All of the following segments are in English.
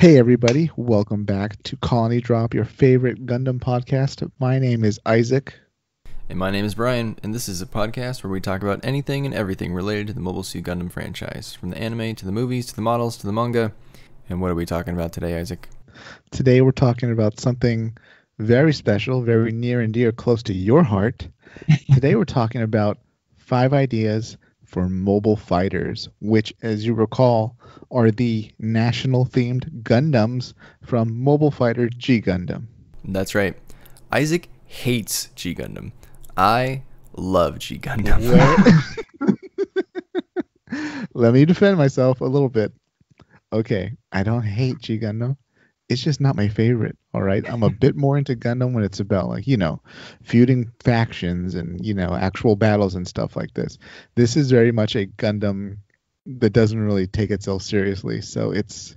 Hey, everybody. Welcome back to Colony Drop, your favorite Gundam podcast. My name is Isaac. And my name is Brian, and this is a podcast where we talk about anything and everything related to the Mobile Suit Gundam franchise, from the anime to the movies to the models to the manga. And what are we talking about today, Isaac? Today, we're talking about something very special, very near and dear, close to your heart. Today, we're talking about five ideas for mobile fighters, which, as you recall, are the national themed Gundams from Mobile Fighter G Gundam. That's right. Isaac hates G Gundam. I love G Gundam. Let me defend myself a little bit. Okay, I don't hate G Gundam. It's just not my favorite. All right, I'm a bit more into Gundam when it's about like you know, feuding factions and you know actual battles and stuff like this. This is very much a Gundam that doesn't really take itself seriously. So it's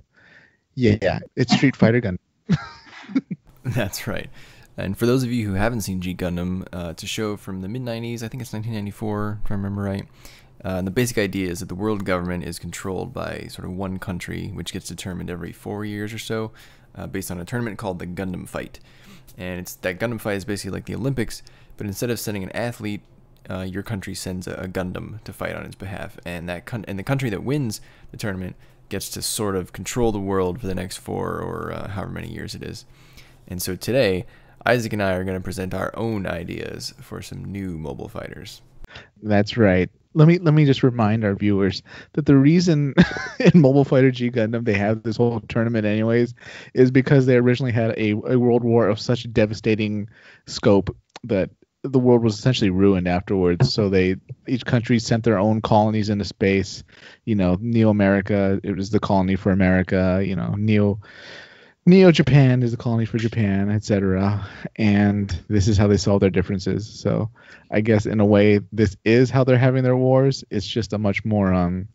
yeah, it's Street Fighter Gundam. That's right. And for those of you who haven't seen G Gundam, uh, it's a show from the mid 90s. I think it's 1994, if I remember right. Uh, and the basic idea is that the world government is controlled by sort of one country, which gets determined every four years or so, uh, based on a tournament called the Gundam Fight. And it's that Gundam Fight is basically like the Olympics, but instead of sending an athlete, uh, your country sends a, a, Gundam to fight on its behalf, and that and the country that wins the tournament gets to sort of control the world for the next four or uh, however many years it is. And so today, Isaac and I are going to present our own ideas for some new mobile fighters. That's right. Let me let me just remind our viewers that the reason in Mobile Fighter G Gundam they have this whole tournament anyways is because they originally had a, a world war of such devastating scope that the world was essentially ruined afterwards. So they each country sent their own colonies into space. You know, Neo America it was the colony for America. You know, Neo Neo Japan is a colony for Japan, etc. And this is how they solve their differences. So I guess in a way, this is how they're having their wars. It's just a much more um,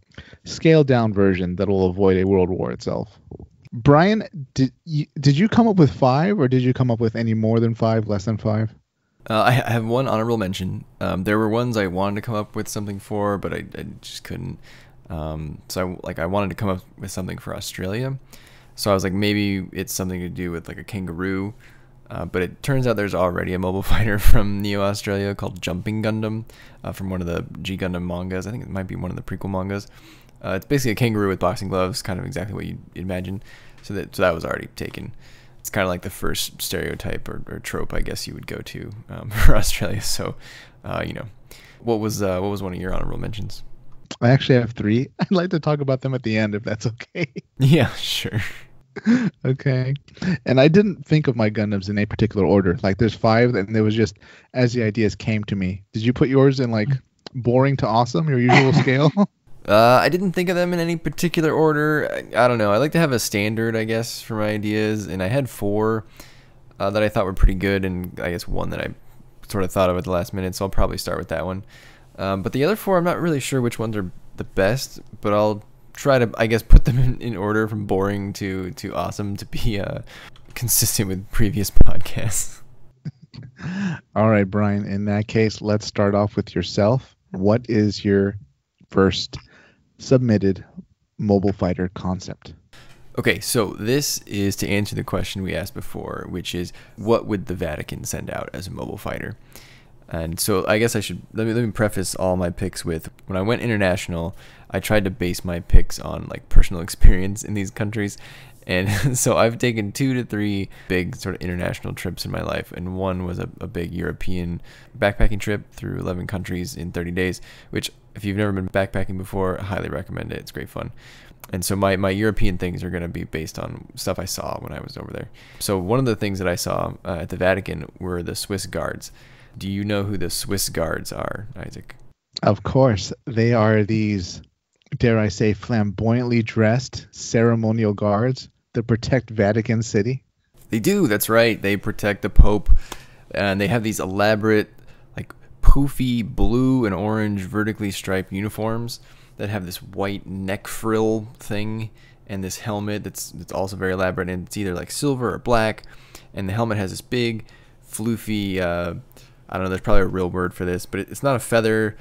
scaled down version that will avoid a world war itself. Brian, did you, did you come up with five, or did you come up with any more than five, less than five? Uh, I have one honorable mention. Um, there were ones I wanted to come up with something for, but I, I just couldn't. Um, so I, like I wanted to come up with something for Australia. So I was like, maybe it's something to do with like a kangaroo. Uh, but it turns out there's already a mobile fighter from Neo Australia called Jumping Gundam uh, from one of the G Gundam mangas. I think it might be one of the prequel mangas. Uh, it's basically a kangaroo with boxing gloves, kind of exactly what you'd imagine. So that so that was already taken. It's kind of like the first stereotype or, or, trope, I guess you would go to um, for Australia. So, uh, you know, what was uh, what was one of your honorable mentions? I actually have three. I'd like to talk about them at the end, if that's okay. Yeah, sure. okay. And I didn't think of my Gundams in a particular order. Like there's five, and there was just as the ideas came to me. Did you put yours in like boring to awesome, your usual scale? Uh, I didn't think of them in any particular order. I, I, don't know. I like to have a standard, I guess, for my ideas, and I had four uh, that I thought were pretty good, and I guess one that I sort of thought of at the last minute. So I'll probably start with that one. Um, but the other four, I'm not really sure which ones are the best, but I'll try to, I guess, put them in, in order from boring to to awesome to be uh, consistent with previous podcasts. All right, Brian. In that case, let's start off with yourself. What is your first submitted mobile fighter concept? Okay, so this is to answer the question we asked before, which is what would the Vatican send out as a mobile fighter? And so I guess I should let me let me preface all my picks with when I went international, I tried to base my picks on like personal experience in these countries. And so I've taken two to three big sort of international trips in my life, and one was a, a big European backpacking trip through 11 countries in 30 days, which if you've never been backpacking before, I highly recommend it. It's great fun. And so my, my European things are going to be based on stuff I saw when I was over there. So one of the things that I saw uh, at the Vatican were the Swiss guards. Do you know who the Swiss guards are, Isaac? Of course. They are these, dare I say, flamboyantly dressed ceremonial guards that protect Vatican City. They do. That's right. They protect the Pope. And they have these elaborate, like, poofy blue and orange vertically striped uniforms that have this white neck frill thing and this helmet that's, that's also very elaborate. And it's either like silver or black. And the helmet has this big, floofy, uh, I don't know. There's probably a real word for this, but it's not a feather.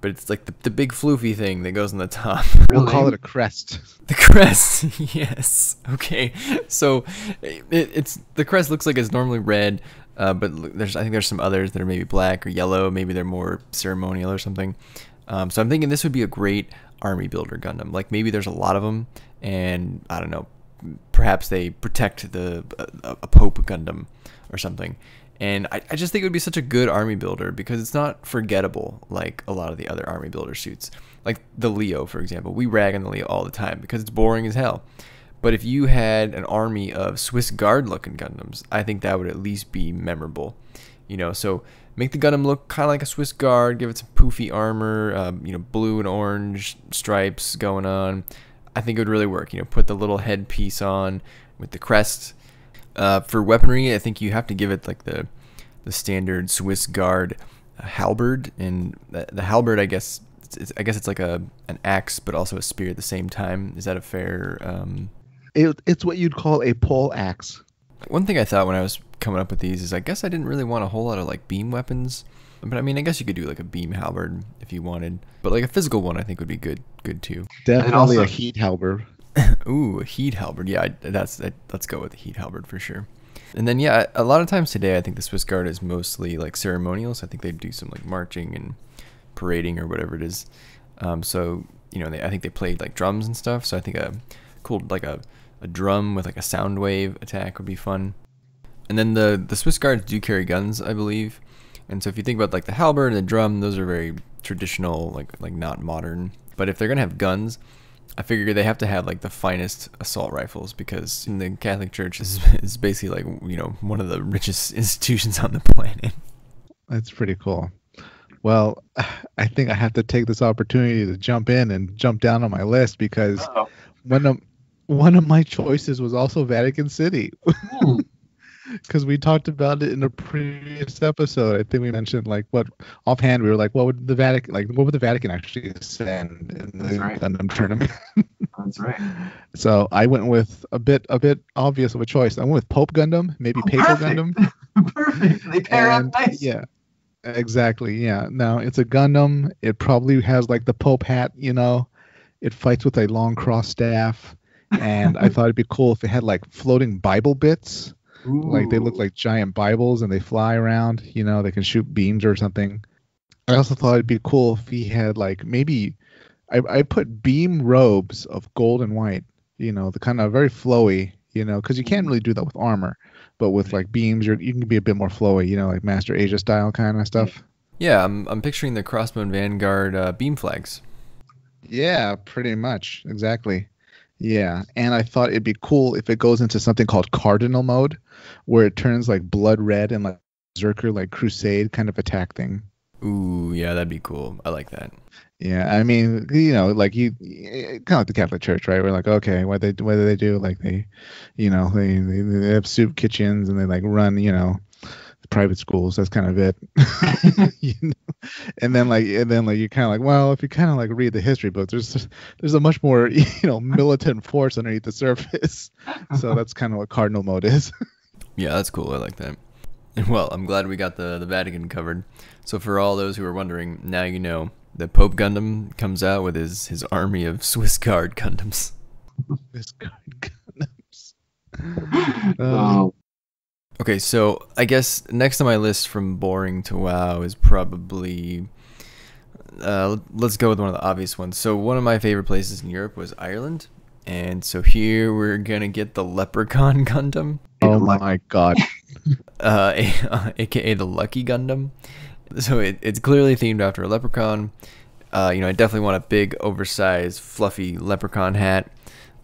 but it's like the, the big floofy thing that goes on the top. We'll call it a crest. The crest, yes. Okay, so it, it's the crest looks like it's normally red, uh, but there's I think there's some others that are maybe black or yellow. Maybe they're more ceremonial or something. Um, so I'm thinking this would be a great army builder Gundam. Like maybe there's a lot of them, and I don't know, perhaps they protect the a, a Pope Gundam or something. And I, I just think it would be such a good army builder because it's not forgettable like a lot of the other army builder suits. Like the Leo, for example. We rag on the Leo all the time because it's boring as hell. But if you had an army of Swiss Guard looking Gundams, I think that would at least be memorable. You know, so make the Gundam look kind of like a Swiss Guard, give it some poofy armor, um, you know, blue and orange stripes going on. I think it would really work. You know, put the little headpiece on with the crest. Uh, for weaponry, I think you have to give it like the the standard Swiss Guard halberd, and the, the halberd, I guess, it's, I guess it's like a an axe, but also a spear at the same time. Is that a fair? Um... It, it's what you'd call a pole axe. One thing I thought when I was coming up with these is I guess I didn't really want a whole lot of like beam weapons. But I mean, I guess you could do like a beam halberd if you wanted. But like a physical one, I think would be good, good too. Definitely also, a heat halberd. Ooh, heat halberd. Yeah, that's that, let's go with the heat halberd for sure. And then yeah, a lot of times today, I think the Swiss Guard is mostly like ceremonial. So I think they do some like marching and parading or whatever it is. Um, so you know, they, I think they played like drums and stuff. So I think a cool like a, a drum with like a sound wave attack would be fun. And then the the Swiss Guards do carry guns, I believe. And so if you think about like the halberd and the drum, those are very traditional, like like not modern. But if they're gonna have guns, I figure they have to have like the finest assault rifles because in the Catholic Church is, mm-hmm. is basically like you know one of the richest institutions on the planet. That's pretty cool. Well, I think I have to take this opportunity to jump in and jump down on my list because Uh-oh. one of one of my choices was also Vatican City. Because we talked about it in a previous episode. I think we mentioned like what offhand we were like, what would the Vatican like? What would the Vatican actually send in the right. Gundam tournament? That's right. So I went with a bit a bit obvious of a choice. I went with Pope Gundam, maybe oh, Papal perfect. Gundam. perfect. They pair and, up nice. Yeah. Exactly. Yeah. Now it's a Gundam. It probably has like the Pope hat. You know, it fights with a long cross staff. And I thought it'd be cool if it had like floating Bible bits Ooh. Like they look like giant Bibles and they fly around. You know, they can shoot beams or something. I also thought it'd be cool if he had like maybe I, I put beam robes of gold and white. You know, the kind of very flowy. You know, because you can't really do that with armor, but with like beams, you're, you can be a bit more flowy. You know, like Master Asia style kind of stuff. Yeah, I'm I'm picturing the Crossbone Vanguard uh, beam flags. Yeah, pretty much exactly. Yeah, and I thought it'd be cool if it goes into something called cardinal mode, where it turns like blood red and like Zerker like crusade kind of attack thing. Ooh, yeah, that'd be cool. I like that. Yeah, I mean, you know, like you, kind of like the Catholic Church, right? We're like, okay, what they, what do they do? Like they, you know, they, they, they have soup kitchens and they like run, you know, private schools. That's kind of it. you know? And then like and then like you kind of like well, if you kind of like read the history book, there's there's a much more you know militant force underneath the surface. So that's kind of what cardinal mode is. yeah, that's cool. I like that. Well, I'm glad we got the the Vatican covered. So for all those who are wondering, now you know that Pope Gundam comes out with his his army of Swiss Guard Gundams. Swiss Guard Gundams. Um, Okay, so I guess next on my list from boring to wow is probably. Uh, let's go with one of the obvious ones. So one of my favorite places in Europe was Ireland, and so here we're gonna get the Leprechaun Gundam. Oh my god. uh, aka the Lucky Gundam. So it, it's clearly themed after a leprechaun. Uh, you know, I definitely want a big, oversized, fluffy leprechaun hat.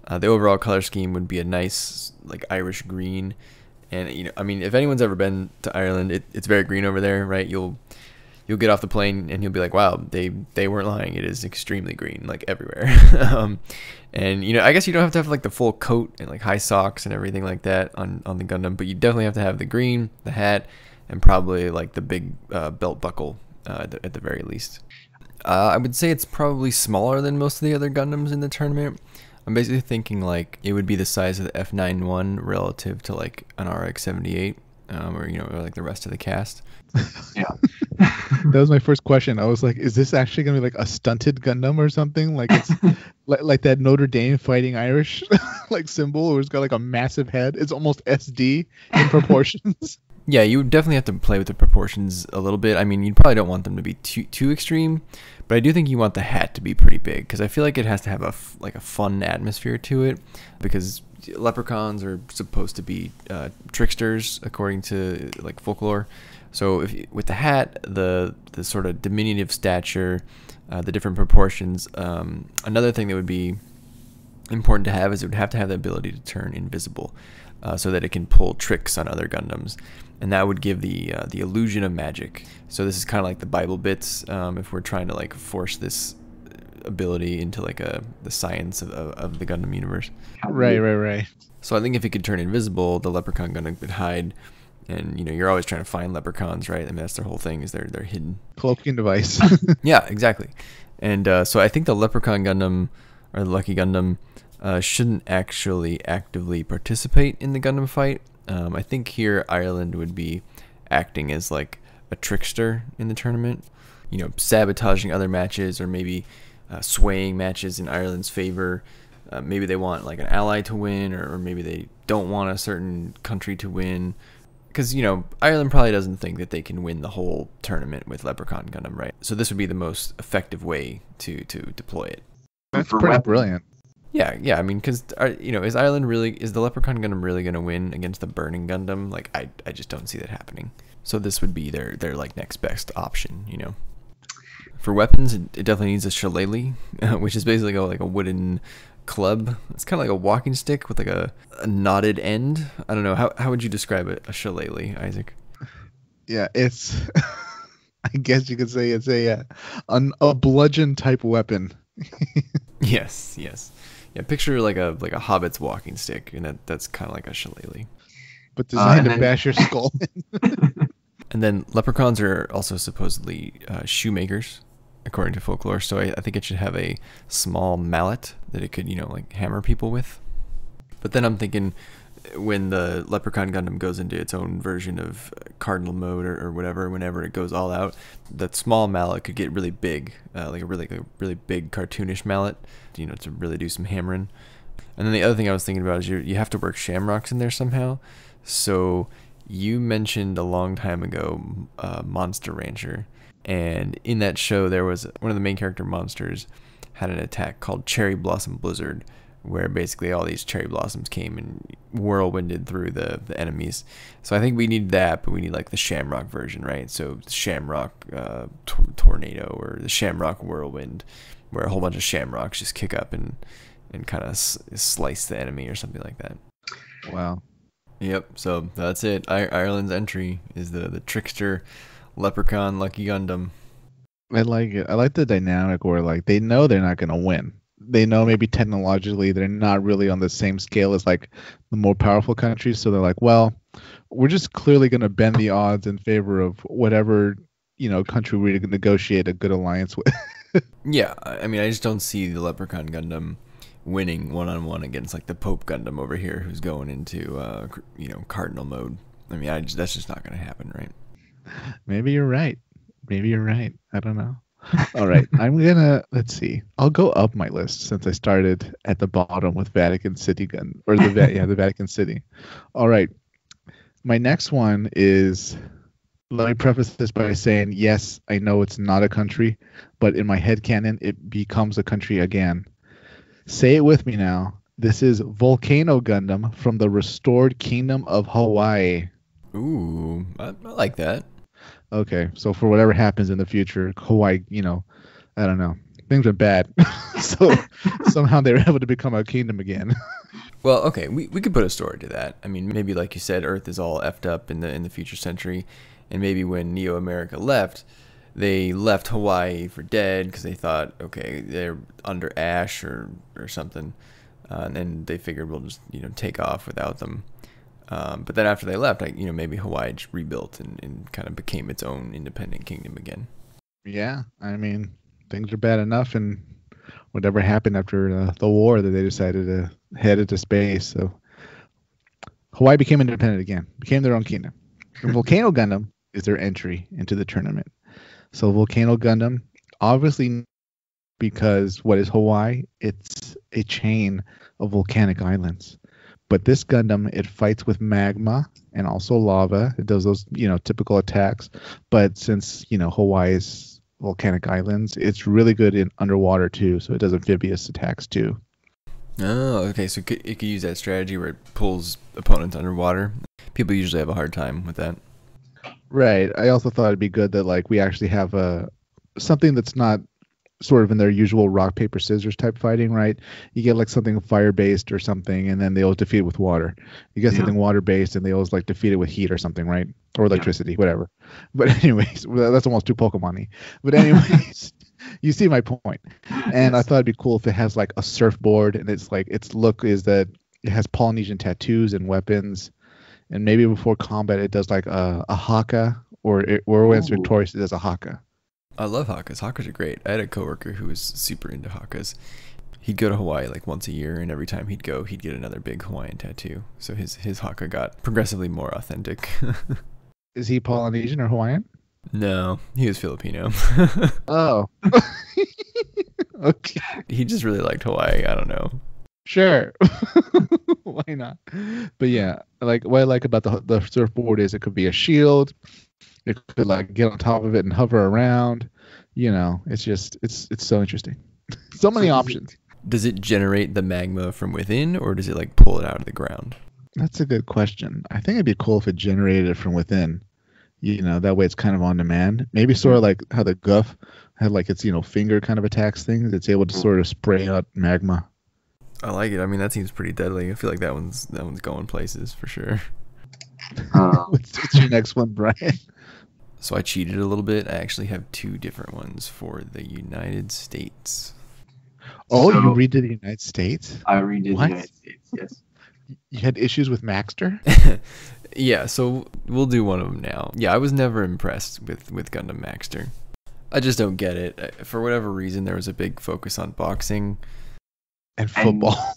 Uh, the overall color scheme would be a nice, like Irish green and you know, I mean, if anyone's ever been to Ireland, it, it's very green over there, right? You'll you'll get off the plane and you'll be like, wow, they they weren't lying. It is extremely green, like everywhere. um, and you know, I guess you don't have to have like the full coat and like high socks and everything like that on on the Gundam, but you definitely have to have the green, the hat, and probably like the big uh, belt buckle uh, at, the, at the very least. Uh, I would say it's probably smaller than most of the other Gundams in the tournament. I'm basically thinking like it would be the size of the F91 relative to like an RX-78, um, or you know, or like the rest of the cast. yeah. that was my first question. I was like, is this actually gonna be like a stunted Gundam or something? Like it's like, like that Notre Dame fighting Irish like symbol or it's got like a massive head. It's almost SD in proportions. Yeah, you definitely have to play with the proportions a little bit. I mean, you probably don't want them to be too too extreme, but I do think you want the hat to be pretty big because I feel like it has to have a like a fun atmosphere to it because leprechauns are supposed to be uh, tricksters according to like folklore. So if with the hat, the the sort of diminutive stature, uh, the different proportions. Um, another thing that would be important to have is it would have to have the ability to turn invisible, uh, so that it can pull tricks on other Gundams and that would give the uh, the illusion of magic. So this is kind of like the Bible bits. Um, if we're trying to like force this ability into like a the science of, of, of the Gundam universe. Right, right, right. So I think if it could turn invisible, the Leprechaun Gundam could hide. And you know you're always trying to find leprechauns, right? I mean that's their whole thing is they're they're hidden. Cloaking device. yeah, exactly. And uh, so I think the Leprechaun Gundam or the Lucky Gundam uh, shouldn't actually actively participate in the Gundam fight. Um, I think here Ireland would be acting as like a trickster in the tournament, you know, sabotaging other matches or maybe uh, swaying matches in Ireland's favor. Uh, maybe they want like an ally to win, or, or maybe they don't want a certain country to win. Because, you know, Ireland probably doesn't think that they can win the whole tournament with Leprechaun Gundam, right? So this would be the most effective way to, to deploy it. That's For pretty weapons. brilliant. Yeah, yeah. I mean, because you know, is Ireland really is the Leprechaun Gundam really going to win against the Burning Gundam? Like, I I just don't see that happening. So this would be their their like next best option, you know. For weapons, it, it definitely needs a shillelagh, which is basically a, like a wooden club. It's kind of like a walking stick with like a, a knotted end. I don't know how how would you describe it, a shillelagh, Isaac? Yeah, it's. I guess you could say it's a uh, an, a bludgeon type weapon. Yes, yes. Yeah, picture like a like a hobbit's walking stick, and that that's kind of like a shillelagh. but designed and to then- bash your skull. And then leprechauns are also supposedly uh, shoemakers, according to folklore. So I, I think it should have a small mallet that it could, you know, like hammer people with. But then I'm thinking when the Leprechaun Gundam goes into its own version of Cardinal mode or, or whatever, whenever it goes all out, that small mallet could get really big, uh, like a really a really big cartoonish mallet, you know, to really do some hammering. And then the other thing I was thinking about is you you have to work shamrocks in there somehow. So you mentioned a long time ago uh, Monster Rancher, and in that show there was one of the main character monsters had an attack called Cherry Blossom Blizzard, where basically all these cherry blossoms came and whirlwinded through the, the enemies. So I think we need that, but we need like the Shamrock version, right? So the Shamrock uh, tor- tornado or the Shamrock whirlwind, where a whole bunch of shamrocks just kick up and and kind of s- slice the enemy or something like that. wow. Yep. So that's it. I- Ireland's entry is the the trickster, leprechaun, lucky Gundam. I like it. I like the dynamic where like they know they're not gonna win. They know maybe technologically they're not really on the same scale as like the more powerful countries. So they're like, well, we're just clearly gonna bend the odds in favor of whatever you know country we negotiate a good alliance with. Yeah. I mean, I just don't see the leprechaun Gundam winning one on one against like the Pope Gundam over here, who's going into uh you know cardinal mode. I mean, I just, that's just not gonna happen, right? Maybe you're right. Maybe you're right. I don't know. All right. I'm gonna let's see. I'll go up my list since I started at the bottom with Vatican City gun or the yeah, the Vatican City. All right. My next one is let me preface this by saying yes, I know it's not a country, but in my head canon it becomes a country again. Say it with me now. This is Volcano Gundam from the restored Kingdom of Hawaii. Ooh, I, I like that. Okay, so for whatever happens in the future, Hawaii, you know, I don't know, things are bad. so somehow they were able to become a kingdom again. Well, okay, we, we could put a story to that. I mean, maybe like you said, Earth is all effed up in the in the future century, and maybe when Neo America left, they left Hawaii for dead because they thought, okay, they're under ash or or something, uh, and then they figured we'll just you know take off without them. Um, but then after they left, I, you know, maybe Hawaii rebuilt and, and kind of became its own independent kingdom again. yeah, I mean, things are bad enough, and whatever happened after uh, the war that they decided to head into space. So Hawaii became independent again, became their own kingdom. And Volcano Gundam is their entry into the tournament. So Volcano Gundam, obviously, because what is Hawaii? It's a chain of volcanic islands. But this Gundam, it fights with magma and also lava. It does those, you know, typical attacks. But since you know Hawaii's volcanic islands, it's really good in underwater too. So it does amphibious attacks too. Oh, okay. So it could, it could use that strategy where it pulls opponents underwater. People usually have a hard time with that. Right. I also thought it'd be good that like we actually have a something that's not sort of in their usual rock paper scissors type fighting, right? You get like something fire based or something, and then they always defeat it with water. You get Yeah. something water based, and they always like defeat it with heat or something, right? Or electricity, whatever. But anyways, that's almost too Pokemon-y. But anyways, you see my point. And I thought it'd be cool if it has like a surfboard, and it's like its look is that it has Polynesian tattoos and weapons, and maybe before combat it does like a, a haka, or it, or when it's victorious it does a haka. I love hakas. Hakas are great. I had a coworker who was super into hakas. He'd go to Hawaii like once a year, and every time he'd go, he'd get another big Hawaiian tattoo. So his his haka got progressively more authentic. Is he Polynesian or Hawaiian? no, he was Filipino. Oh. okay. he just really liked Hawaii. I don't know. Sure. Why not? But yeah, like what I like about the the surfboard is it could be a shield. It could like get on top of it and hover around. You know, it's just it's it's so interesting. so many So does it- options. Does it generate the magma from within, or does it like pull it out of the ground? That's a good question. I think it'd be cool if it generated it from within. You know, that way it's kind of on demand. Maybe sort of like how the Gouf had like its you know finger kind of attacks things. It's able to sort of spray out magma. I like it. I mean, that seems pretty deadly. I feel like that one's that one's going places for sure. Um, What's, what's your next one, Brian? So I cheated a little bit. I actually have two different ones for the United States. Oh, So- you redid the United States? I redid What? the United States. Yes. You had issues with Maxter? yeah, so we'll do one of them now. Yeah, I was never impressed with with Gundam Maxter. I just don't get it. For whatever reason, there was a big focus on boxing. And football.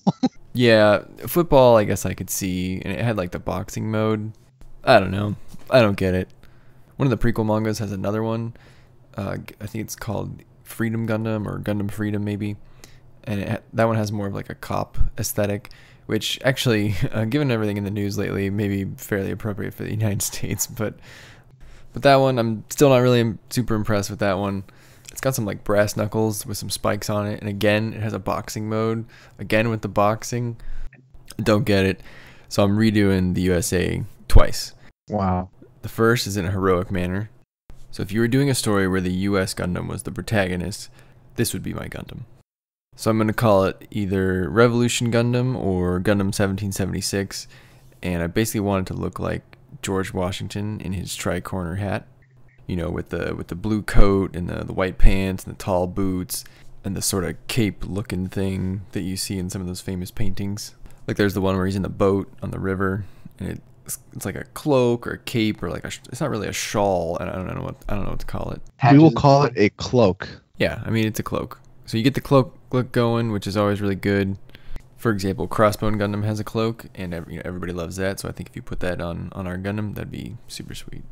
Yeah, football, I guess I could see, and it had like the boxing mode. I don't know. I don't get it. One of the prequel mangas has another one. Uh, I think it's called Freedom Gundam or Gundam Freedom, maybe. And it, ha- that one has more of like a cop aesthetic, which actually, uh, given everything in the news lately, may be fairly appropriate for the United States. But, but that one, I'm still not really super impressed with that one. It's got some like brass knuckles with some spikes on it, and again, it has a boxing mode. Again with the boxing, I don't get it. So I'm redoing the USA twice. wow. The first is in a heroic manner. So if you were doing a story where the US Gundam was the protagonist, this would be my Gundam. So I'm going to call it either Revolution Gundam or Gundam 1776, and I basically want it to look like George Washington in his tri-corner hat, you know, with the with the blue coat and the, the white pants and the tall boots and the sort of cape-looking thing that you see in some of those famous paintings. Like there's the one where he's in the boat on the river, and it, it's, it's like a cloak or a cape or like a, it's not really a shawl, and I don't know what I don't know what to call it. we will call it a cloak. Yeah, I mean it's a cloak. So you get the cloak look going, which is always really good. For example, Crossbone Gundam has a cloak, and ev- you know, everybody loves that. So I think if you put that on on our Gundam, that'd be super sweet.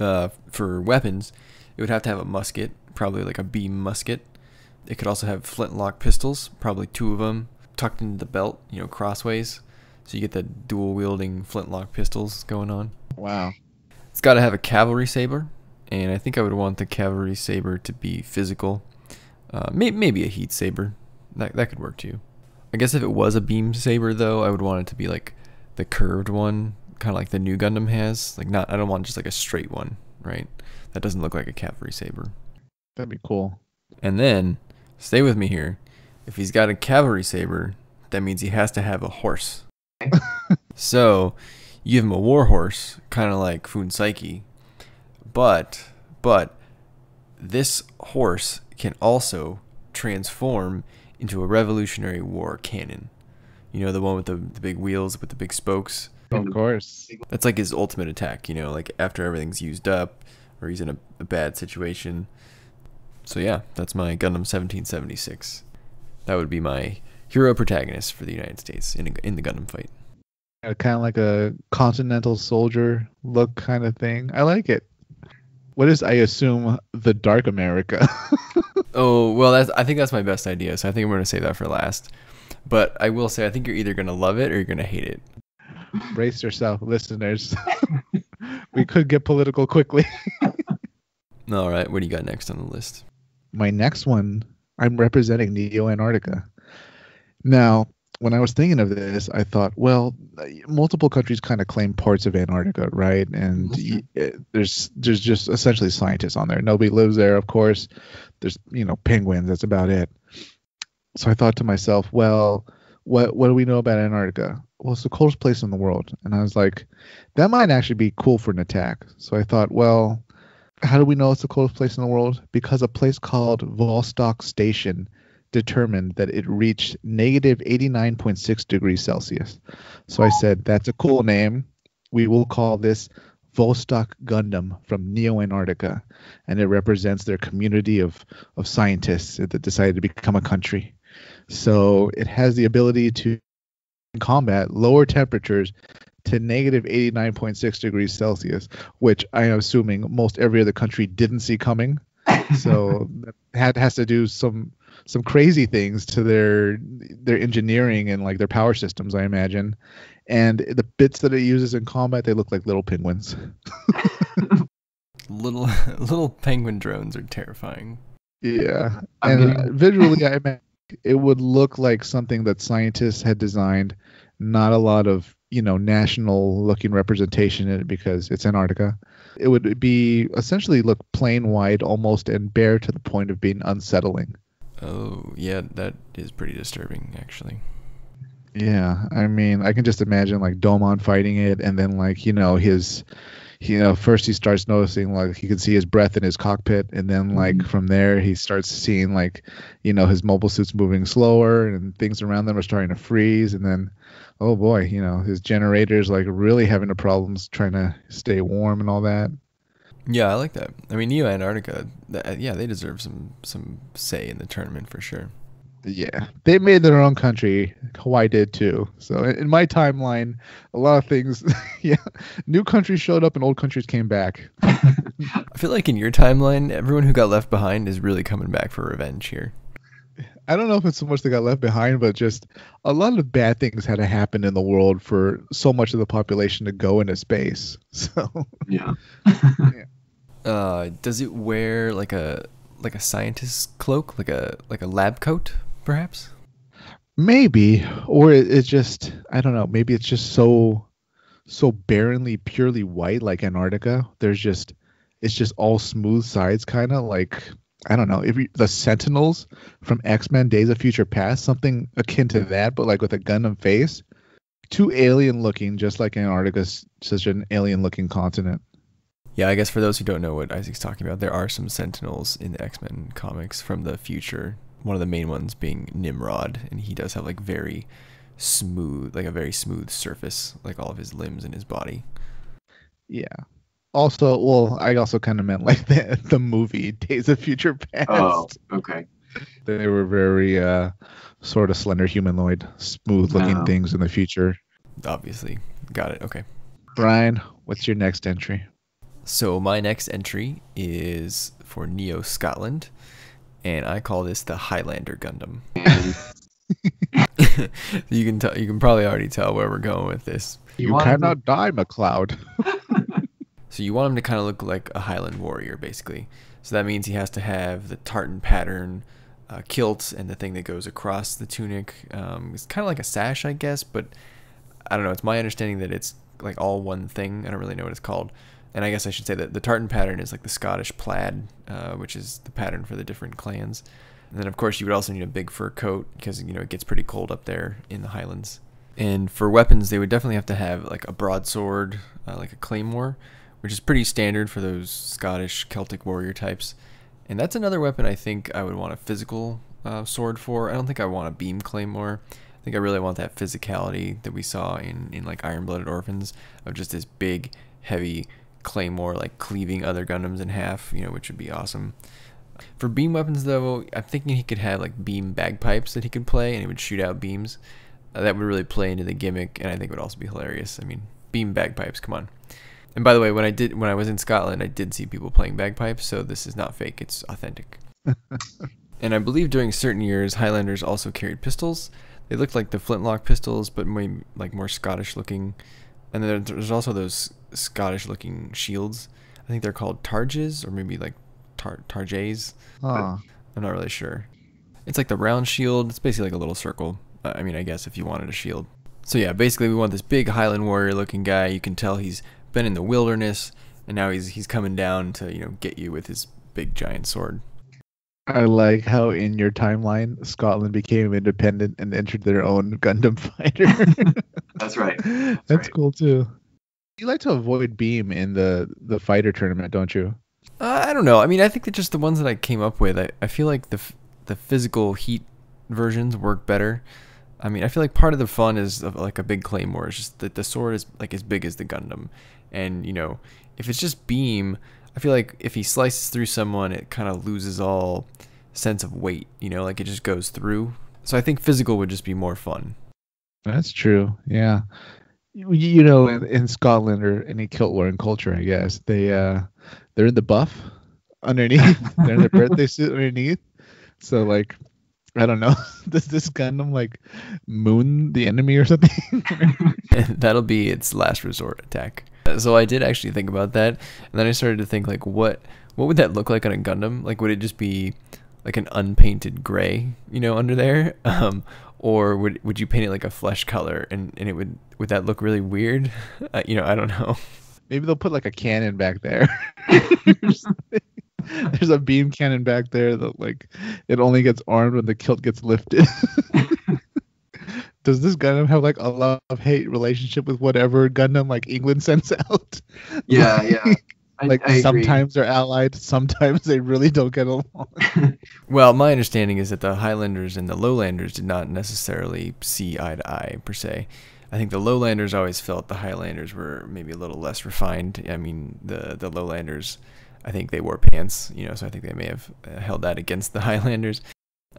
Uh, for weapons, it would have to have a musket, probably like a beam musket. It could also have flintlock pistols, probably two of them, tucked into the belt, you know, crossways. So you get the dual wielding flintlock pistols going on. Wow. It's got to have a cavalry saber, and I think I would want the cavalry saber to be physical. Uh, may- maybe a heat saber. That that could work too. I guess if it was a beam saber though, I would want it to be like the curved one, kind of like the new Gundam has. Like not, I don't want just like a straight one, right? That doesn't look like a cavalry saber. That'd be cool. And then, stay with me here. If he's got a cavalry saber, that means he has to have a horse. so, you give him a war horse, kind of like Fuunsaiki. But, but, this horse can also transform into a Revolutionary War cannon. You know, the one with the, the big wheels, with the big spokes. Of course. That's like his ultimate attack, you know, like after everything's used up or he's in a, a bad situation. So yeah, that's my Gundam 1776. That would be my hero protagonist for the United States in a, in the Gundam fight. kind of like a continental soldier look kind of thing. I like it. What is I assume the Dark America? Oh well, that's I think that's my best idea. So I think I'm gonna save that for last. But I will say I think you're either gonna love it or you're gonna hate it. Brace yourself, listeners. we could get political quickly. All right, what do you got next on the list? My next one, I'm representing Neo Antarctica. Now, when I was thinking of this, I thought, well, multiple countries kind of claim parts of Antarctica, right? And y- eh, there's there's just essentially scientists on there. Nobody lives there, of course. There's you know penguins. That's about it. So I thought to myself, well, what what do we know about Antarctica? Well, it's the coldest place in the world, and I was like, that might actually be cool for an attack. So I thought, well, how do we know it's the coldest place in the world? Because a place called Vostok Station determined that it reached negative 89.6 degrees Celsius. So I said, that's a cool name. We will call this Vostok Gundam from Neo Antarctica. And it represents their community of, of scientists that decided to become a country. So it has the ability to combat lower temperatures to negative 89.6 degrees Celsius, which I am assuming most every other country didn't see coming. So that has to do some some crazy things to their their engineering and like their power systems, I imagine. And the bits that it uses in combat, they look like little penguins. Little little penguin drones are terrifying. Yeah, I'm and getting- uh, visually, I mean, it would look like something that scientists had designed. Not a lot of you know national looking representation in it because it's Antarctica. It would be essentially look plain white, almost and bare to the point of being unsettling. Oh yeah, that is pretty disturbing actually. Yeah, I mean, I can just imagine like Domon fighting it, and then like you know his, you know, first he starts noticing like he can see his breath in his cockpit, and then like Mhm. from there he starts seeing like, you know, his mobile suit's moving slower, and things around them are starting to freeze, and then, oh boy, you know, his generators like really having the problems trying to stay warm and all that. Yeah, I like that. I mean, Neo Antarctica, th- uh, yeah, they deserve some some say in the tournament for sure. Yeah, they made their own country. Hawaii did too. So in in my timeline, a lot of things, yeah, new countries showed up and old countries came back. I feel like in your timeline, everyone who got left behind is really coming back for revenge here. I don't know if it's so much that got left behind, but just a lot of bad things had to happen in the world for so much of the population to go into space. So yeah. Uh, does it wear like a like a scientist's cloak, like a like a lab coat, perhaps? maybe, or it, it's just I don't know. Maybe it's just so so barrenly purely white, like Antarctica. There's just it's just all smooth sides, kind of like I don't know if you, the Sentinels from X Men: Days of Future Past, something akin to that, but like with a Gundam face. Too alien looking, just like Antarctica's such an alien looking continent. Yeah, I guess for those who don't know what Isaac's talking about, there are some Sentinels in the X Men comics from the future. One of the main ones being Nimrod, and he does have like very smooth, like a very smooth surface, like all of his limbs and his body. Yeah. Also, well, I also kind of meant like the the movie Days of Future Past. Oh, okay. They were very uh sort of slender humanoid, smooth looking Wow. things in the future. Obviously, got it. Okay. Brian, what's your next entry? So my next entry is for Neo Scotland, and I call this the Highlander Gundam. You can tell, you can probably already tell where we're going with this. You, want cannot die, MacLeod. So you want him to kind of look like a Highland warrior, basically. So that means he has to have the tartan pattern uh, kilt and the thing that goes across the tunic. Um, it's kind of like a sash, I guess, but I don't know. It's my understanding that it's like all one thing. I don't really know what it's called. And I guess I should say that the tartan pattern is like the Scottish plaid, uh, which is the pattern for the different clans. And then, of course, you would also need a big fur coat because you know it gets pretty cold up there in the Highlands. And for weapons, they would definitely have to have like a broadsword, uh, like a claymore, which is pretty standard for those Scottish Celtic warrior types. And that's another weapon I think I would want a physical uh, sword for. I don't think I want a beam claymore. I think I really want that physicality that we saw in, in like Iron Blooded Orphans of just this big, heavy claymore like cleaving other Gundams in half, you know, which would be awesome. For beam weapons, though, I'm thinking he could have like beam bagpipes that he could play, and he would shoot out beams. Uh, that would really play into the gimmick, and I think would also be hilarious. I mean, beam bagpipes, come on. And by the way, when I did when I was in Scotland, I did see people playing bagpipes, so this is not fake; it's authentic. and I believe during certain years, Highlanders also carried pistols. They looked like the flintlock pistols, but like more Scottish looking. And then there's also those Scottish looking shields. I think they're called targes or maybe like tar- targes. Oh, I'm not really sure. It's like the round shield. It's basically like a little circle. I mean, I guess if you wanted a shield. So yeah, basically we want this big Highland warrior looking guy. You can tell he's been in the wilderness and now he's he's coming down to, you know, get you with his big giant sword. I like how in your timeline Scotland became independent and entered their own Gundam fighter. That's right. That's, right. cool too. You like to avoid beam in the the fighter tournament, don't you? Uh, I don't know. I mean, I think that just the ones that I came up with, I, I feel like the f- the physical heat versions work better. I mean, I feel like part of the fun is of like a big claymore. It's just that the sword is like as big as the Gundam, and you know, if it's just beam, I feel like if he slices through someone, it kind of loses all sense of weight. You know, like it just goes through. So I think physical would just be more fun. That's true. Yeah. You, you know, in, in Scotland or any kilt wearing culture, I guess they uh they're in the buff underneath. they're in their birthday suit underneath. So like, I don't know. Does this Gundam like moon the enemy or something? That'll be its last resort attack. So I did actually think about that, and then I started to think like, what what would that look like on a Gundam? Like, would it just be like an unpainted gray, you know, under there, um, or would would you paint it like a flesh color, and and it would would that look really weird? Uh, you know, I don't know. Maybe they'll put like a cannon back there. There's a beam cannon back there that like it only gets armed when the kilt gets lifted. Does this Gundam have like a love hate relationship with whatever Gundam like England sends out? Yeah, yeah. I, like I agree. sometimes they're allied, sometimes they really don't get along. Well, my understanding is that the Highlanders and the Lowlanders did not necessarily see eye to eye per se. I think the Lowlanders always felt the Highlanders were maybe a little less refined. I mean, the the Lowlanders, I think they wore pants, you know, so I think they may have uh, held that against the Highlanders.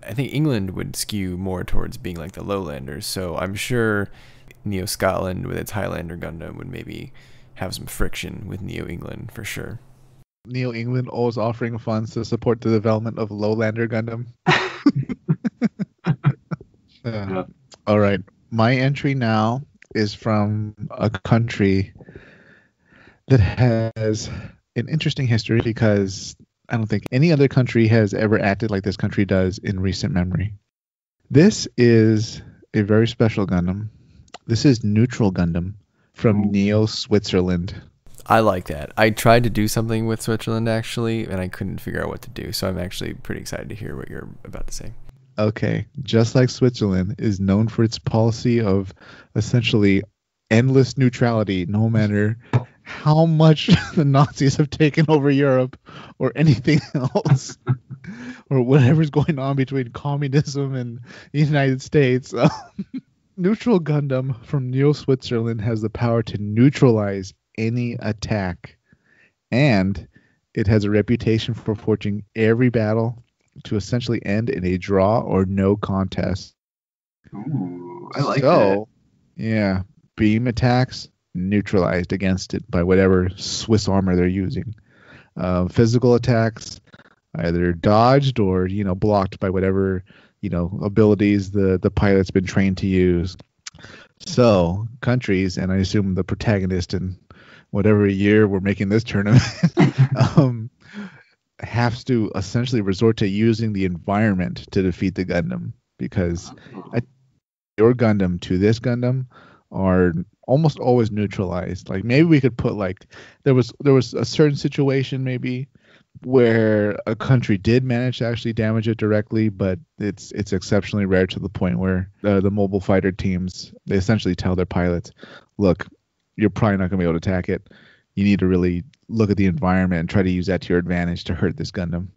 I think England would skew more towards being like the Lowlanders, so I'm sure Neo Scotland with its Highlander Gundam would maybe have some friction with Neo England for sure. Neo England always offering funds to support the development of Lowlander Gundam. Uh, Yeah. All right. My entry now is from a country that has an interesting history because I don't think any other country has ever acted like this country does in recent memory. This is a very special Gundam. This is Neutral Gundam from Ooh. Neo Switzerland. I like that. I tried to do something with Switzerland actually, and I couldn't figure out what to do. So I'm actually pretty excited to hear what you're about to say. Okay, just like Switzerland is known for its policy of essentially endless neutrality, no matter how much the Nazis have taken over Europe or anything else, or whatever's going on between communism and the United States. Neutral Gundam from Neo Switzerland has the power to neutralize any attack, and it has a reputation for forging every battle to essentially end in a draw or no contest. Ooh, I like so, yeah, beam attacks neutralized against it by whatever Swiss armor they're using. Uh, physical attacks either dodged or you know blocked by whatever you know abilities the the pilot's been trained to use. So countries, and I assume the protagonist in whatever year we're making this tournament, um, has to essentially resort to using the environment to defeat the Gundam because that. your Gundam to this Gundam are almost always neutralized. Like maybe we could put like there was there was a certain situation maybe where a country did manage to actually damage it directly, but it's it's exceptionally rare to the point where the mobile fighter teams they essentially tell their pilots, look, you're probably not going to be able to attack it. You need to really look at the environment and try to use that to your advantage to hurt this Gundam.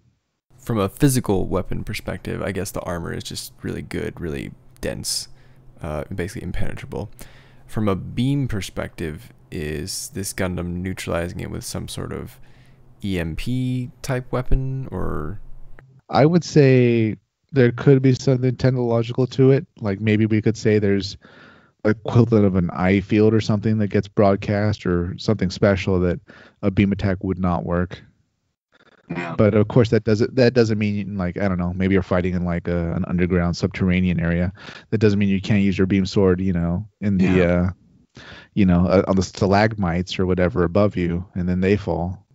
From a physical weapon perspective, I guess the armor is just really good, really dense, uh, basically impenetrable. From a beam perspective, is this Gundam neutralizing it with some sort of EMP type weapon or I would say there could be something technological to it. Like maybe we could say there's a equivalent of an I-field or something that gets broadcast or something special that a beam attack would not work. Yeah. But of course, that doesn't that doesn't mean like I don't know. Maybe you're fighting in like a, an underground subterranean area. That doesn't mean you can't use your beam sword. You know, in the Yeah. uh, you know, uh, on the stalagmites or whatever above you, and then they fall.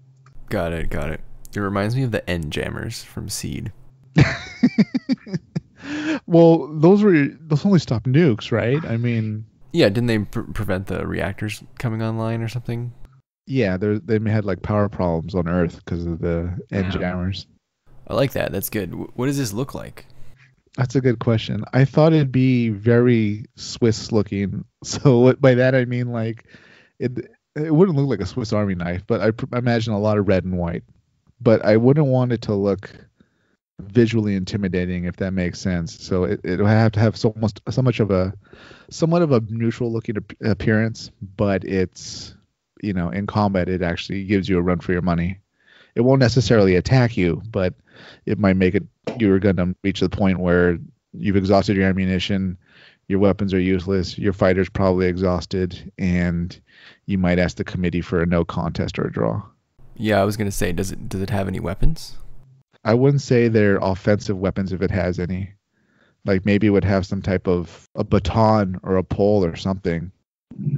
Got it, got it. It reminds me of the N jammers from Seed. well, those were those only stop nukes, right? I mean, Yeah, didn't they pre- prevent the reactors coming online or something? Yeah, they they had like power problems on Earth because of the N Yeah. jammers. I like that. That's good. What does this look like? That's a good question. I thought it'd be very Swiss looking. So what, by that I mean like it it wouldn't look like a Swiss Army knife, but I pr- imagine a lot of red and white. But I wouldn't want it to look visually intimidating if that makes sense. So it it would have to have so much so much of a somewhat of a neutral looking ap- appearance, but it's you know in combat it actually gives you a run for your money. It won't necessarily attack you, but it might make it your Gundam reach the point where you've exhausted your ammunition, your weapons are useless, your fighter's probably exhausted, and you might ask the committee for a no contest or a draw. Yeah, I was gonna say, does it does it have any weapons? I wouldn't say they're offensive weapons if it has any. Like maybe it would have some type of a baton or a pole or something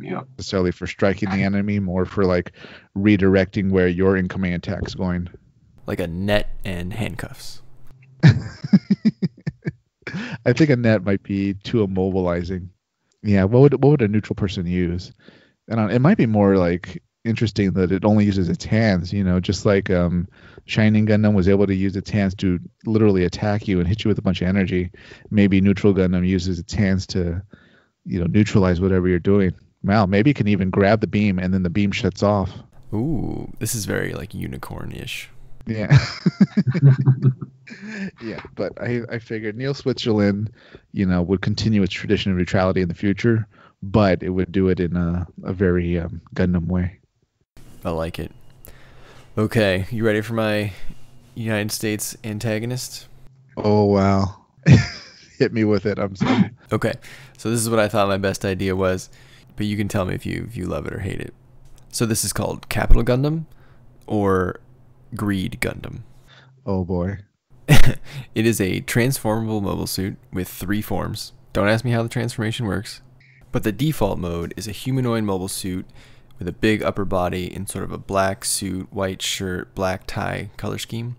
Yeah. necessarily for striking the enemy, more for like redirecting where your incoming attack's going. Like a net and handcuffs. I think a net might be too immobilizing. Yeah, what would what would a neutral person use? And it might be more like interesting that it only uses its hands. You know, just like um, Shining Gundam was able to use its hands to literally attack you and hit you with a bunch of energy. Maybe Neutral Gundam uses its hands to, you know, neutralize whatever you're doing. Wow, maybe it can even grab the beam and then the beam shuts off. Ooh, this is very like unicorn-ish. Yeah. yeah, but I I figured Neo Switzerland, you know, would continue its tradition of neutrality in the future, but it would do it in a, a very um, Gundam way. I like it. Okay, you ready for my United States antagonist? Oh wow. Hit me with it. I'm sorry. Okay, so this is what I thought my best idea was, but you can tell me if you if you love it or hate it. So this is called Capital Gundam, or Greed Gundam. Oh boy. it is a transformable mobile suit with three forms. Don't ask me how the transformation works. But the default mode is a humanoid mobile suit with a big upper body in sort of a black suit, white shirt, black tie color scheme.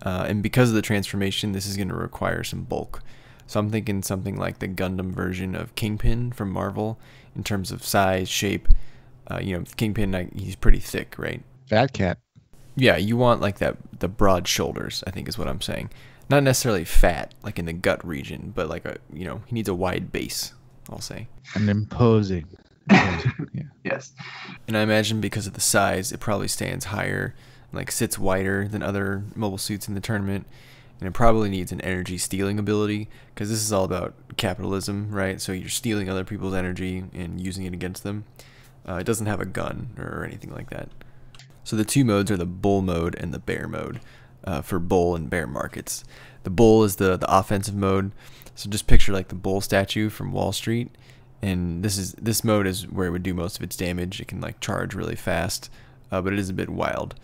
Uh, and because of the transformation, this is going to require some bulk. So I'm thinking something like the Gundam version of Kingpin from Marvel in terms of size, shape. Uh, you know, Kingpin, like, he's pretty thick, right? Fat cat. Yeah, you want like that the broad shoulders, I think is what I'm saying. Not necessarily fat, like in the gut region, but like a you know, he needs a wide base, I'll say. And imposing. Imposing, yeah. Yes. And I imagine because of the size, it probably stands higher, like sits wider than other mobile suits in the tournament. And it probably needs an energy stealing ability because this is all about capitalism, right? So you're stealing other people's energy and using it against them. Uh, it doesn't have a gun or anything like that. So the two modes are the bull mode and the bear mode uh, for bull and bear markets. The bull is the the offensive mode. So just picture like the bull statue from Wall Street, and this is this mode is where it would do most of its damage. It can like charge really fast, uh, but it is a bit wild.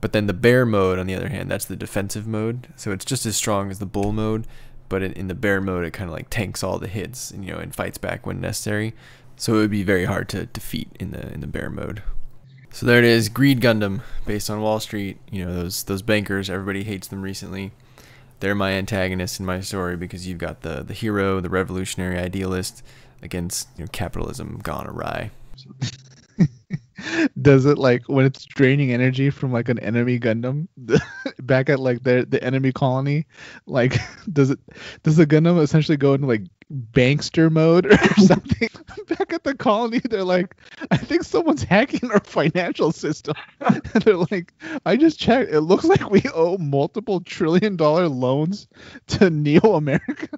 But then the bear mode, on the other hand, that's the defensive mode. So it's just as strong as the bull mode, but in, in the bear mode, it kind of like tanks all the hits, and, you know, and fights back when necessary. So it would be very hard to defeat in the in the bear mode. So there it is, Greed Gundam, based on Wall Street. You know those those bankers. Everybody hates them recently. They're my antagonists in my story because you've got the the hero, the revolutionary idealist, against you know capitalism gone awry. Does it like when it's draining energy from like an enemy Gundam back at like the the enemy colony? Like, does it does the Gundam essentially go into like bankster mode or something? back at the colony, they're like, I think someone's hacking our financial system. they're like, I just checked. It looks like we owe multiple trillion dollar loans to Neo America.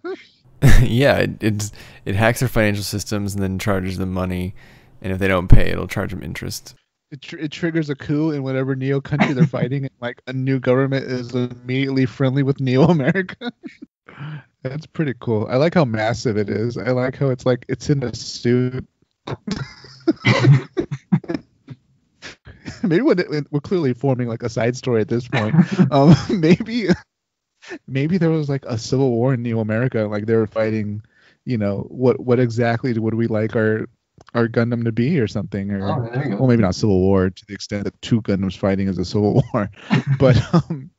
yeah, it, it's it hacks their financial systems and then charges them money, and if they don't pay, it'll charge them interest. it, tr- it triggers a coup in whatever Neo country they're fighting, and like a new government is immediately friendly with Neo America. That's pretty cool. I like how massive it is. I like how it's like it's in a suit. maybe it, we're clearly forming like a side story at this point. Um, maybe, maybe there was like a civil war in Neo America. Like they were fighting. You know what? What exactly would we like our our Gundam to be or something? Or Oh, there you go. well, maybe not civil war to the extent that two Gundams fighting is a civil war, but um,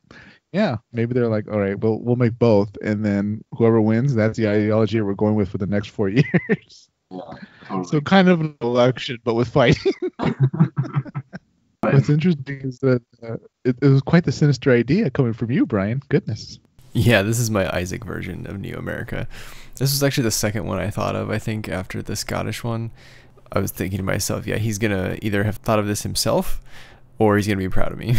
yeah, maybe they're like, all right, well, we'll make both, and then whoever wins, that's the ideology we're going with for the next four years. Yeah, totally. so kind of an election, but with fighting. What's interesting is that uh, it, it was quite the sinister idea coming from you, Brian. Goodness. Yeah, this is my Isaac version of Neo America. This was actually the second one I thought of, I think, after the Scottish one. I was thinking to myself, yeah, he's going to either have thought of this himself or he's going to be proud of me.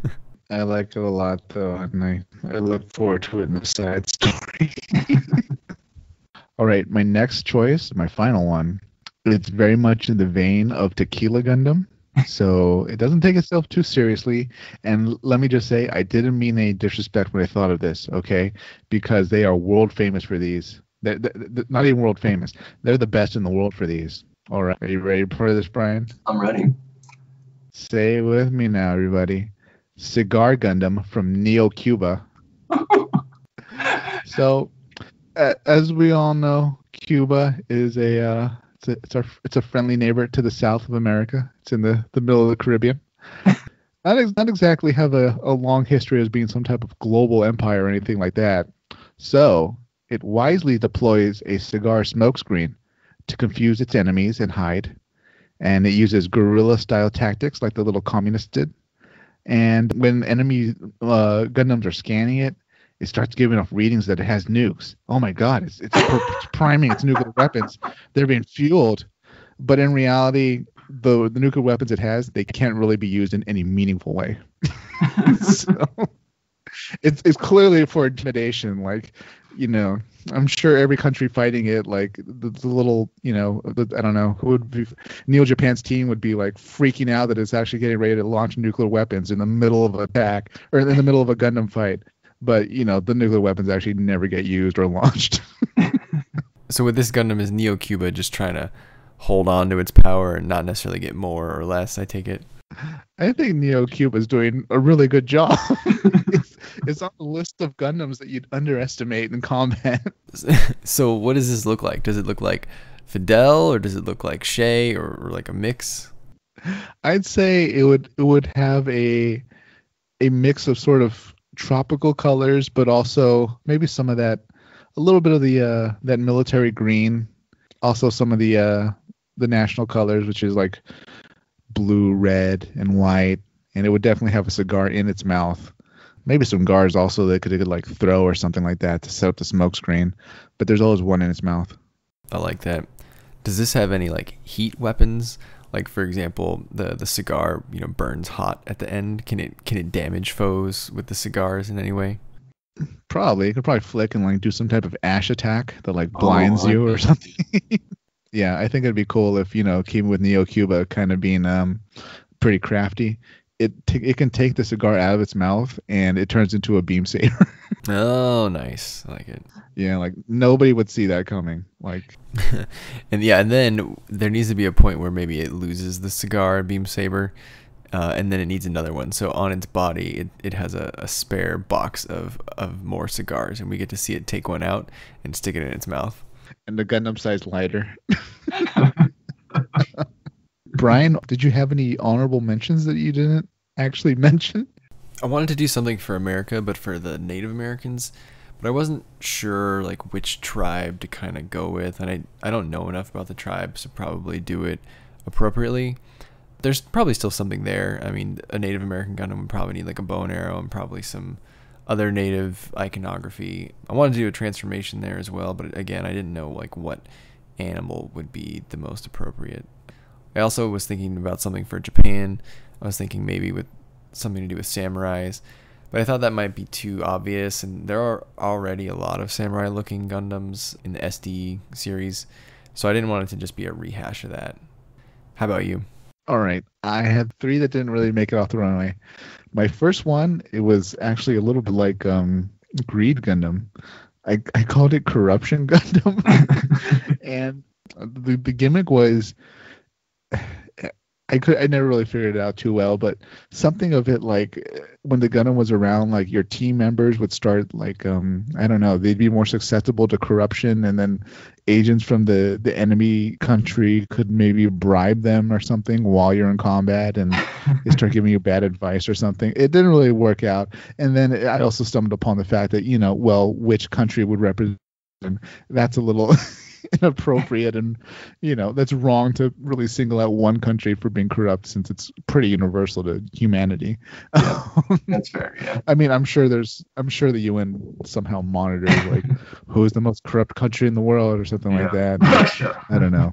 I like it a lot, though, and I, I look forward to it in the side story. All right, my next choice, my final one, it's very much in the vein of Tequila Gundam. So it doesn't take itself too seriously. And let me just say, I didn't mean any disrespect when I thought of this, okay? Because they are world famous for these. They're, they're- not even world famous. They're the best in the world for these. All right, are you ready for this, Brian? I'm ready. Say it with me now, everybody. Cigar Gundam from Neo Cuba. So, as we all know, Cuba is a uh, it's a it's a it's a friendly neighbor to the south of America. It's in the, the middle of the Caribbean. not ex- not exactly have a, a long history as being some type of global empire or anything like that. So it wisely deploys a cigar smokescreen to confuse its enemies and hide, and it uses guerrilla style tactics like the little communists did. And when enemy uh, Gundams are scanning it, it starts giving off readings that it has nukes. Oh my God, it's it's, it's priming its nuclear weapons. They're being fueled, but in reality, the the nuclear weapons it has, they can't really be used in any meaningful way. so it's it's clearly for intimidation. Like, you know, I'm sure every country fighting it, like the, the little, you know, the, I don't know, who would be Neo Japan's team would be like freaking out that it's actually getting ready to launch nuclear weapons in the middle of an attack or in the middle of a Gundam fight. But you know, the nuclear weapons actually never get used or launched. so with this Gundam, is Neo Cuba just trying to hold on to its power and not necessarily get more or less? I take it. I think Neo Cuba is doing a really good job. it's, on the list of Gundams that you'd underestimate in combat. so what does this look like? Does it look like Fidel or does it look like Che or, or like a mix? I'd say it would it would have a a mix of sort of tropical colors, but also maybe some of that a little bit of the uh, that military green, also some of the uh, the national colors, which is like blue, red, and white, and it would definitely have a cigar in its mouth. Maybe some guards also that could, could like throw or something like that to set up the smoke screen, but there's always one in its mouth. I like that. Does this have any like heat weapons? Like for example, the the cigar, you know, burns hot at the end. Can it can it damage foes with the cigars in any way? Probably. It could probably flick and like do some type of ash attack that like Oh, blinds I you or something. yeah, I think it'd be cool if, you know, came with Neo Cuba kind of being um pretty crafty. It t- it can take the cigar out of its mouth and it turns into a beam saber. Oh, nice. I like it. yeah, like nobody would see that coming. Like and yeah, and then there needs to be a point where maybe it loses the cigar beam saber, uh, and then it needs another one. So on its body, it, it has a, a spare box of, of more cigars, and we get to see it take one out and stick it in its mouth. and the Gundam sized lighter. Brian, did you have any honorable mentions that you didn't actually mention? I wanted to do something for America, but for the Native Americans, but I wasn't sure like which tribe to kind of go with, and I I don't know enough about the tribes to probably do it appropriately. There's probably still something there. I mean, a Native American Gundam would probably need like a bow and arrow and probably some other native iconography. I wanted to do a transformation there as well, but again, I didn't know like what animal would be the most appropriate. I also was thinking about something for Japan. I was thinking maybe with something to do with samurais, but I thought that might be too obvious. And there are already a lot of samurai-looking Gundams in the SD series, so I didn't want it to just be a rehash of that. How about you? All right. I had three that didn't really make it off the runway. My first one, it was actually a little bit like um, Greed Gundam. I, I called it Corruption Gundam. and the, the gimmick was I could I never really figured it out too well, but something of it like when the Gundam was around, like your team members would start like um I don't know, they'd be more susceptible to corruption, and then agents from the the enemy country could maybe bribe them or something while you're in combat, and they start giving you bad advice or something. It didn't really work out, and then I also stumbled upon the fact that you know, well, which country would represent. That's a little inappropriate and you know that's wrong to really single out one country for being corrupt since it's pretty universal to humanity Yeah, that's fair. Yeah. i mean i'm sure there's i'm sure the un somehow monitors like who's the most corrupt country in the world or something like Yeah. that Sure. i don't know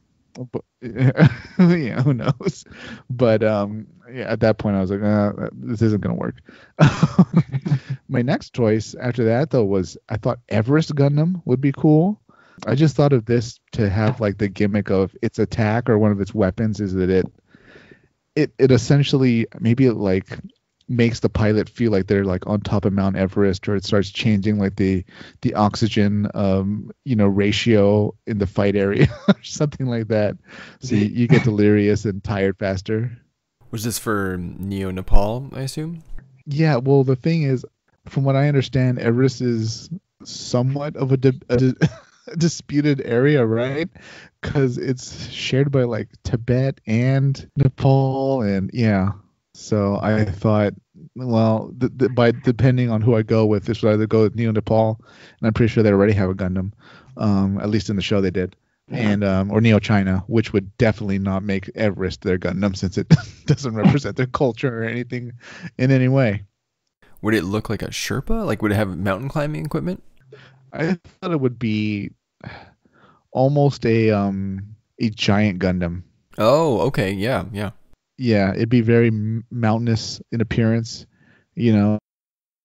but, yeah who knows but um yeah at that point i was like uh, this isn't gonna work my next choice after that though was i thought everest gundam would be cool I just thought of this to have like the gimmick of its attack or one of its weapons is that it it it essentially maybe it like makes the pilot feel like they're like on top of Mount Everest or it starts changing like the the oxygen um you know ratio in the fight area or something like that. So you, you get delirious and tired faster. Was this for Neo Nepal, I assume? Yeah, well the thing is from what I understand Everest is somewhat of a, di- a a disputed area, right? Because it's shared by like Tibet and Nepal, and yeah. So I thought, well, th- th- by depending on who I go with, this would either go with Neo Nepal, and I'm pretty sure they already have a Gundam, um, at least in the show they did, and um, or Neo China, which would definitely not make Everest their Gundam since it doesn't represent their culture or anything in any way. Would it look like a Sherpa? Like, would it have mountain climbing equipment? I thought it would be almost a um a giant Gundam. Oh, okay, yeah, yeah. Yeah, it'd be very mountainous in appearance. You know,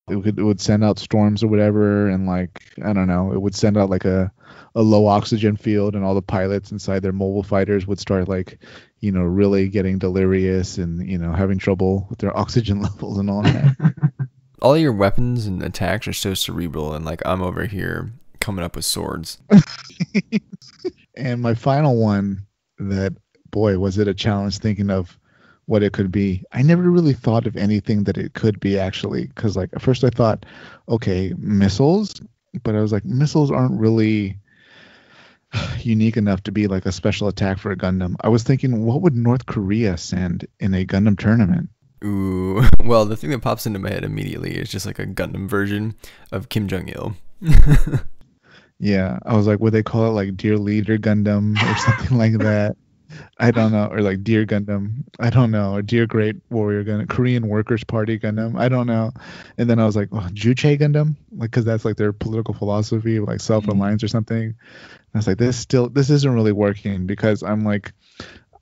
it would it would send out storms or whatever, and like I don't know, it would send out like a a low oxygen field, and all the pilots inside their mobile fighters would start like you know really getting delirious and you know having trouble with their oxygen levels and all that. All your weapons and attacks are so cerebral, and like I'm over here coming up with swords. and my final one that boy was it a challenge thinking of what it could be. I never really thought of anything that it could be actually because like at first i thought okay missiles but i was like missiles aren't really unique enough to be like a special attack for a gundam. I was thinking what would north korea send in a gundam tournament Ooh, well, the thing that pops into my head immediately is just like a Gundam version of Kim Jong Il. Yeah, I was like, would they call it like Dear Leader Gundam or something like that? I don't know, or like Dear Gundam. I don't know, or Dear Great Warrior Gundam, Korean Workers Party Gundam. I don't know. And then I was like, oh, Juche Gundam, like because that's like their political philosophy, like self reliance mm-hmm. or something. And I was like, this still, this isn't really working because I'm like,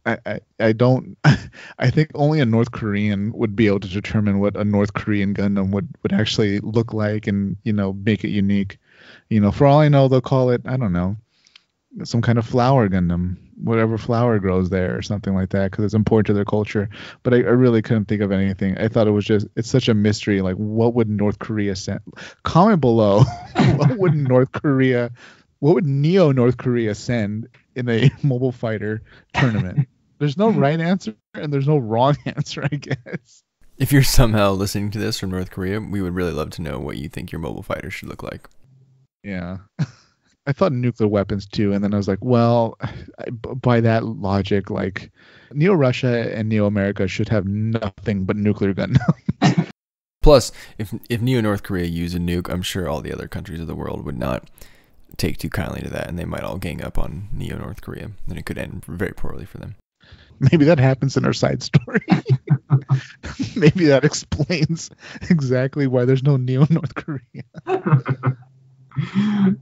I, I, don't I think only a North Korean would be able to determine what a North Korean Gundam would, would actually look like and you know make it unique. You know, for all I know, they'll call it I don't know some kind of flower Gundam, whatever flower grows there or something like that, because it's important to their culture. But I, I really couldn't think of anything. I thought it was just it's such a mystery. Like, what would North Korea send? Comment below. what would North Korea? What would Neo North Korea send in a mobile fighter tournament? There's no right answer and there's no wrong answer, I guess. If you're somehow listening to this from North Korea, we would really love to know what you think your mobile fighter should look like. Yeah. I thought nuclear weapons too, and then I was like, well, by that logic, like Neo Russia and Neo America should have nothing but nuclear gun. Plus, if if Neo North Korea used a nuke, I'm sure all the other countries of the world would not take too kindly to that, and they might all gang up on Neo North Korea, and it could end very poorly for them. Maybe that happens in our side story. Maybe that explains exactly why there's no Neo North Korea.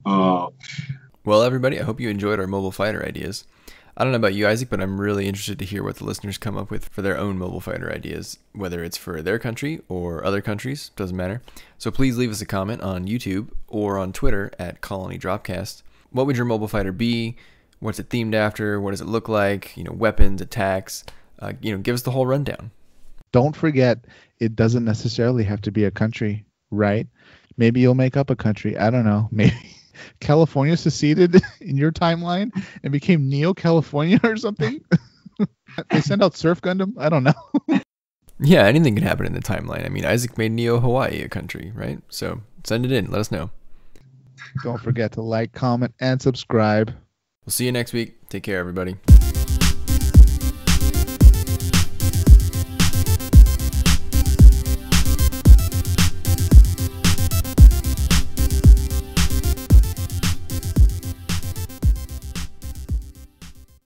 oh, Well, everybody, I hope you enjoyed our mobile fighter ideas. I don't know about you, Isaac, but I'm really interested to hear what the listeners come up with for their own mobile fighter ideas, whether it's for their country or other countries, doesn't matter. So please leave us a comment on YouTube or on Twitter at Colony Dropcast. What would your mobile fighter be? What's it themed after? What does it look like? You know, weapons, attacks, uh, you know, give us the whole rundown. Don't forget, it doesn't necessarily have to be a country, right? Maybe you'll make up a country. I don't know. Maybe California seceded in your timeline and became Neo California or something. they send out Surf Gundam. I don't know. Yeah, anything can happen in the timeline. I mean, Isaac made Neo Hawaii a country, right? So send it in. Let us know. Don't forget to like, comment, and subscribe. We'll see you next week. Take care, everybody.